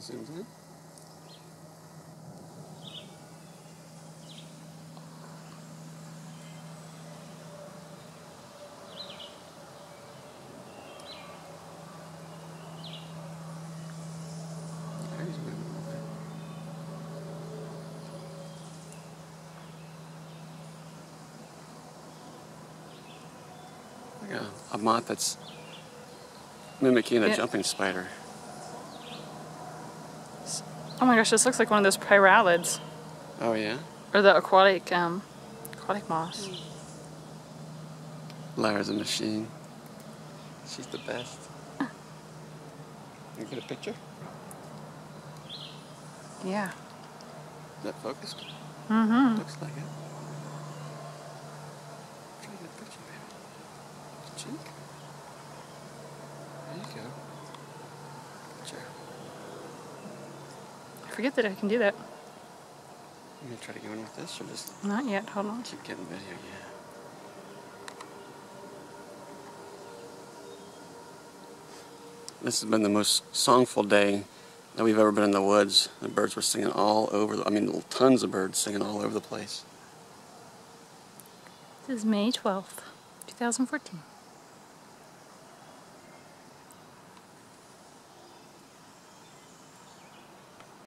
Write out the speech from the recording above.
zooms in. There he's moving a little bit. Like a, a moth that's mimicking a Yeah. jumping spider. Oh my gosh, this looks like one of those pyralids. Oh yeah? Or the aquatic, um, aquatic moss. Lara's a machine. She's the best. You get a picture? Yeah. Is that focused? Mm-hmm. Looks like it. Try to get a picture, baby. Cheek. There you go. Picture. I forget that I can do that. You gonna try to go in with this or just Not yet. Hold on. keep getting video? Yeah. This has been the most songful day that we've ever been in the woods. The birds were singing all over. The, I mean, tons of birds singing all over the place. This is May 12th, 2014.